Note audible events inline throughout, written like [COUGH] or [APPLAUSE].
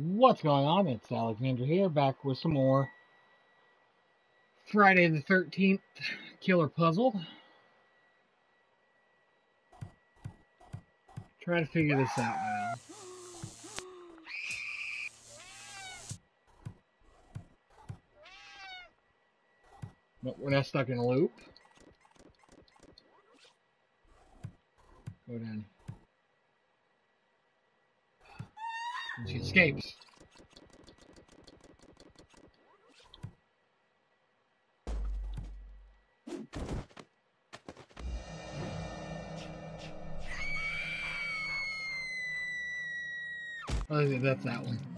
What's going on? It's Alexander here, back with some more Friday the 13th killer puzzle. Try to figure this out now. We're not stuck in a loop. Go down. And she escapes. Oh, that's that one.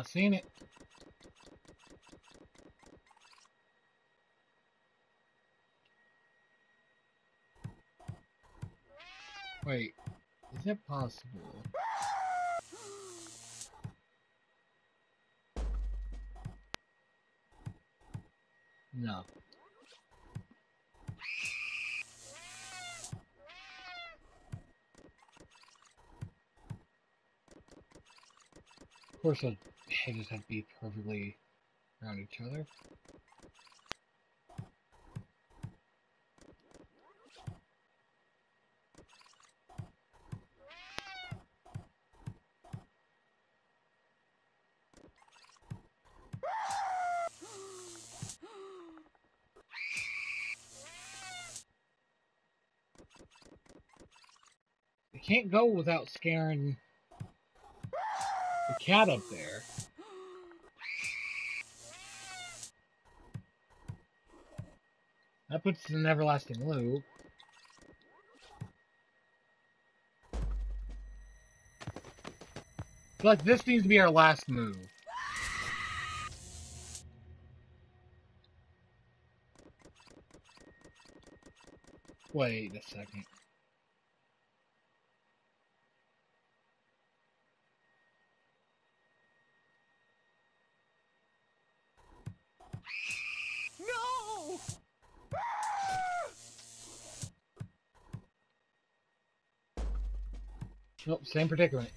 Not seen it. Wait, is it possible? No. Of course, the hedges have to be perfectly around each other. You can't go without scaring the cat up there. That puts an everlasting loop. Like this needs to be our last move. Wait a second. Nope, same predicament.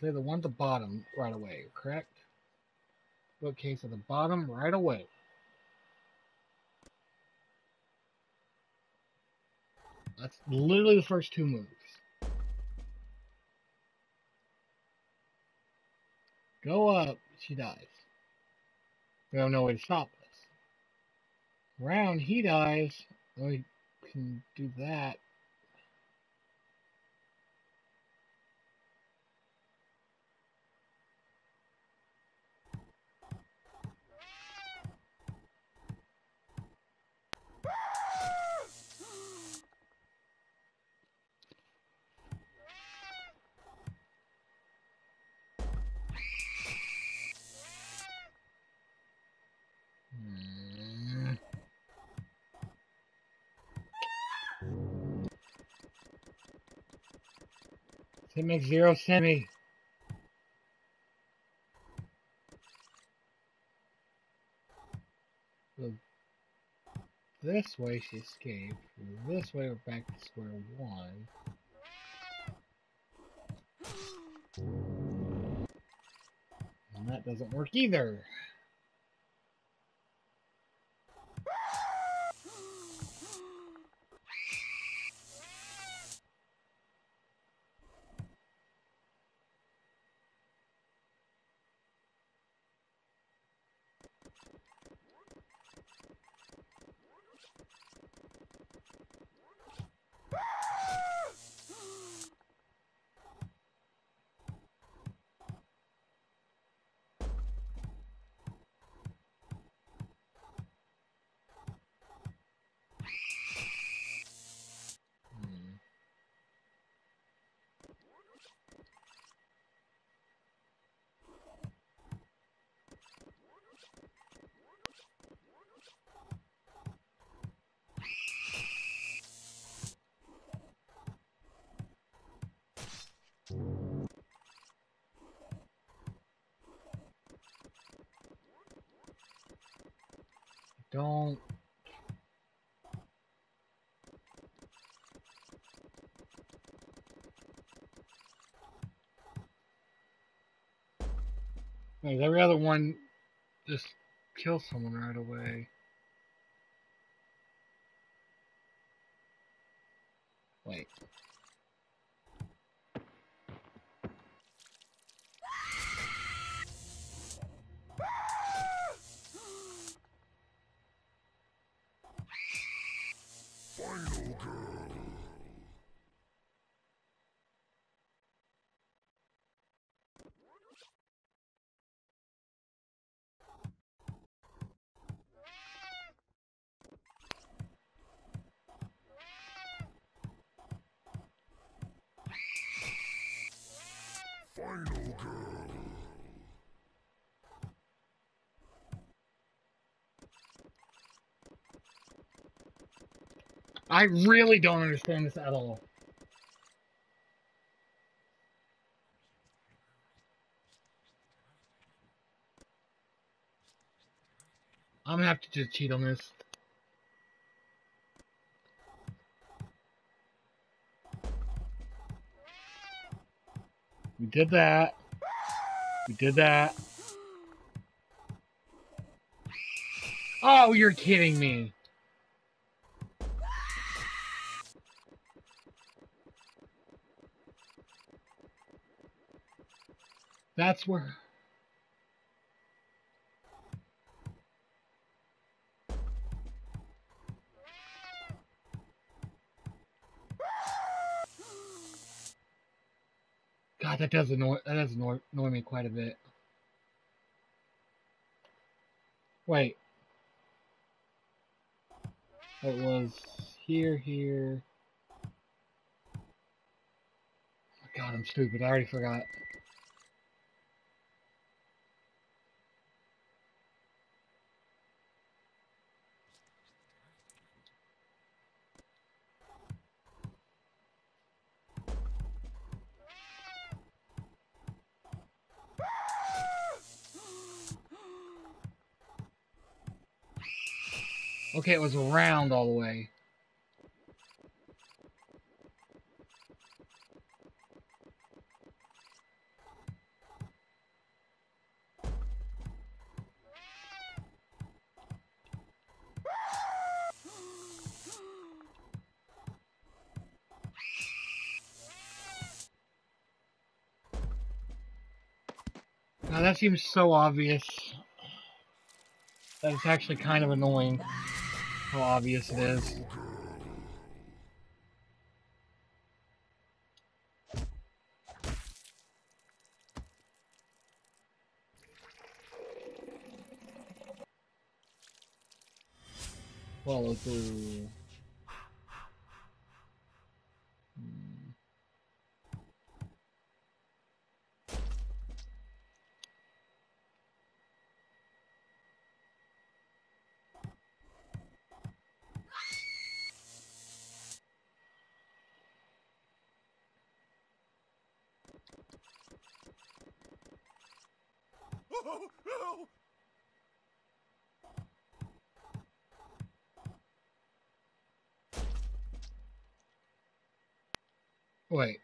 Say the one at the bottom right away, correct? Bookcase at the bottom right away. That's literally the first two moves. Go up, she dies. We have no way to stop this. Round, he dies. We can do that. It makes zero sense. to me. This way she escaped. This way we're back to square one. And that doesn't work either. Don't. Every other one just kill someone right away. Wait. Final girl. Final girl. I really don't understand this at all. I'm gonna have to just cheat on this. We did that. We did that. Oh, you're kidding me. That's where. God, that does annoy that does annoy, annoy me quite a bit. Wait. It was here, here. Oh God, I'm stupid. I already forgot. Okay, it was around all the way. Now that seems so obvious that it's actually kind of annoying how obvious it is. Follow through. Wait.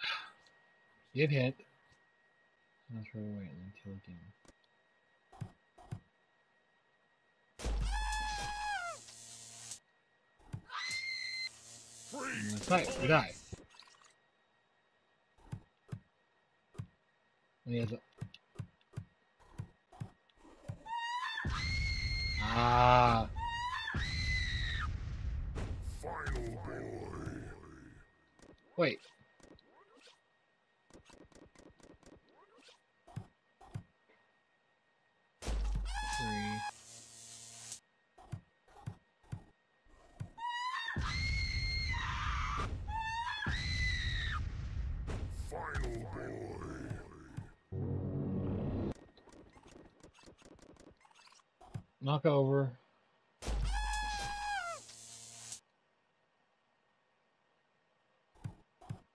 [SIGHS] It hit. Not sure wait until again. Freeze! That's right, we die. A... Ah, Final boy. wait.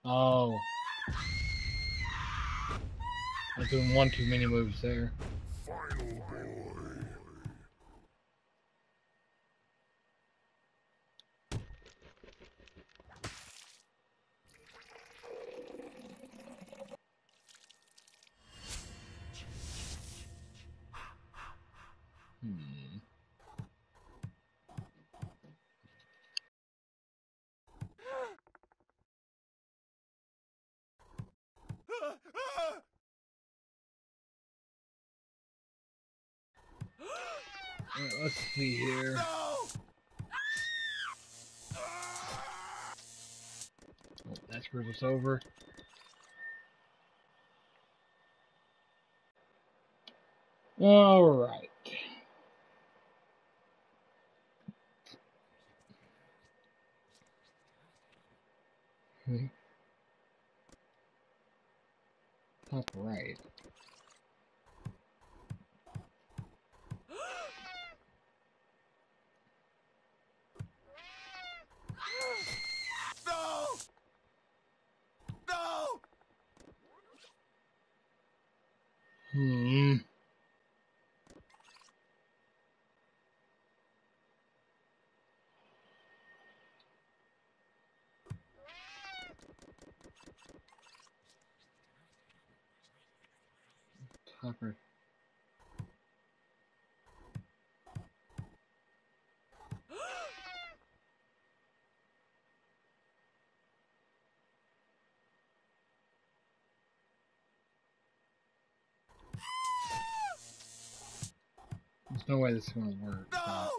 Oh. I was doing one too many moves there. Alright, let's see here. No! Oh, that screws us over. Alright. Hmm. Top right. No! No! Hmm. Topper. There's no way this is gonna work. but- No!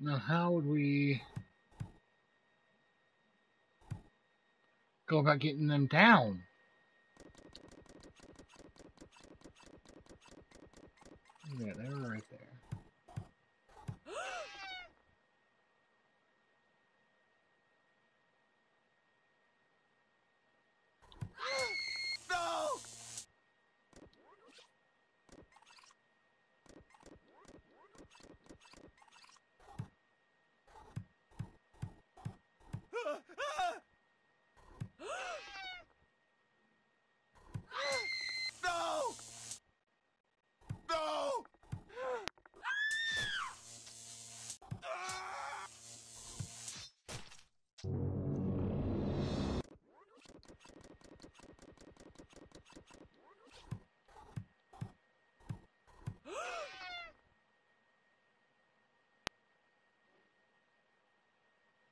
Now, how would we go about getting them down? Yeah, they were right there. No! No! No!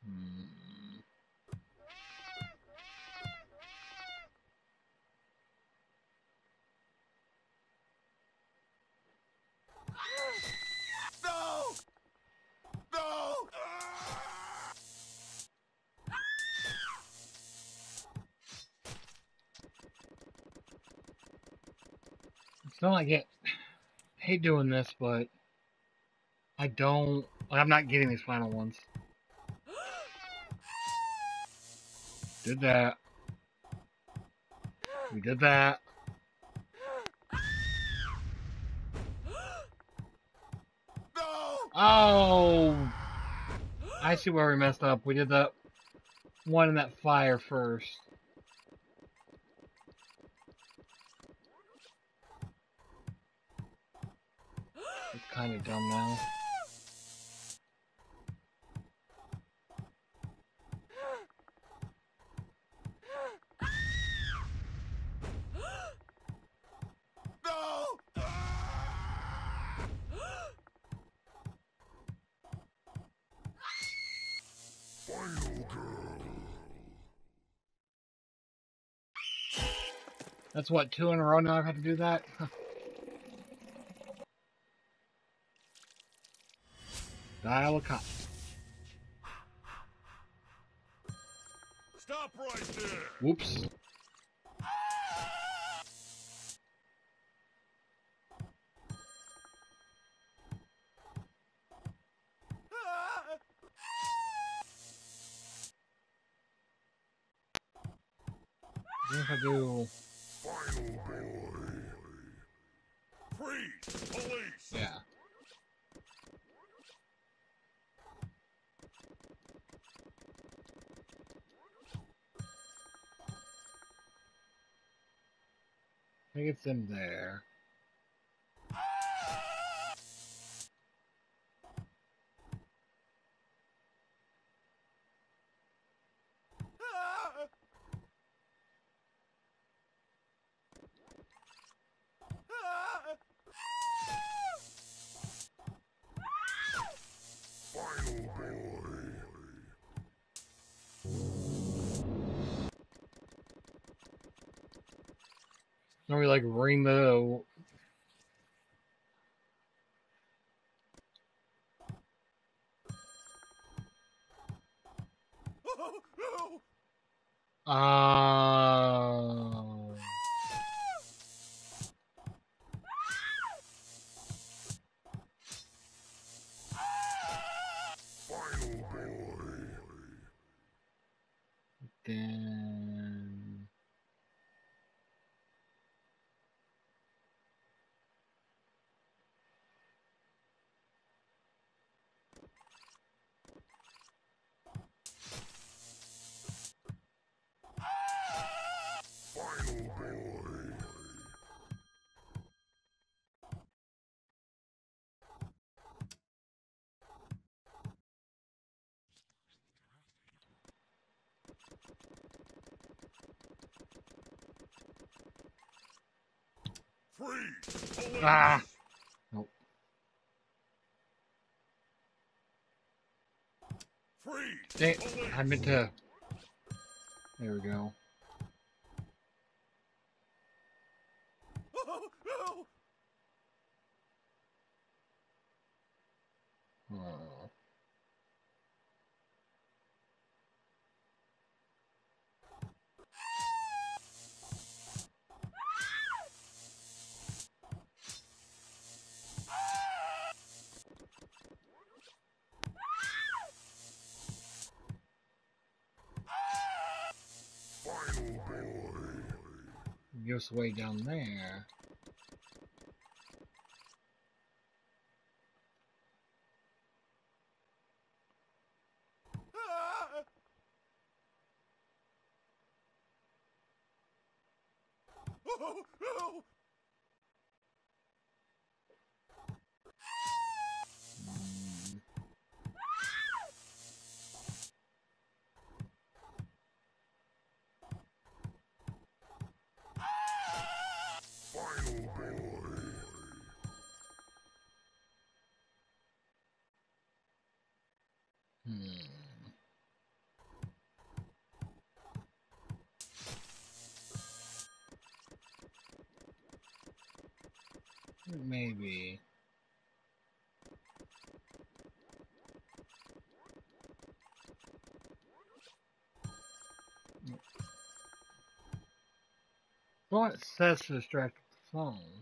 Hmm. No! No! Not like it. I hate doing this, but I don't. I'm not getting these final ones. [GASPS] Did that. We did that. [GASPS] No! Oh! I see where we messed up. We did the one in that fire first. It's kind of dumb now. That's what, two in a row now I've had to do that? Dial a cop. Stop right there! Whoops. I do... Final boy. Police! Yeah. I it's in there. Or we like ring ah. Nope. Freeze! Dang, Police! I meant to. There we go. Oh, no! Oh. Goes way down there. Ah! [LAUGHS] Oh, no! Maybe. Well, it says to distract the phone.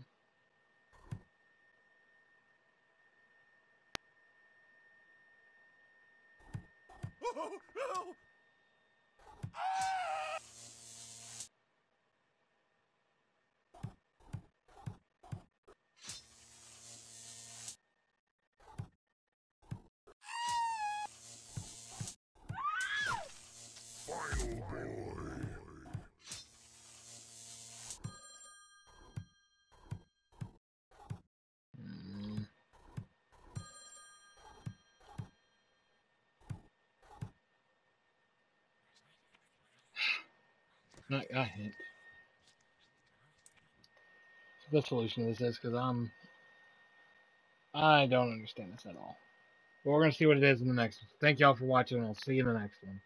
Hint. So the solution to this is because I'm. I don't understand this at all. But we're going to see what it is in the next one. Thank y'all for watching, and I'll see you in the next one.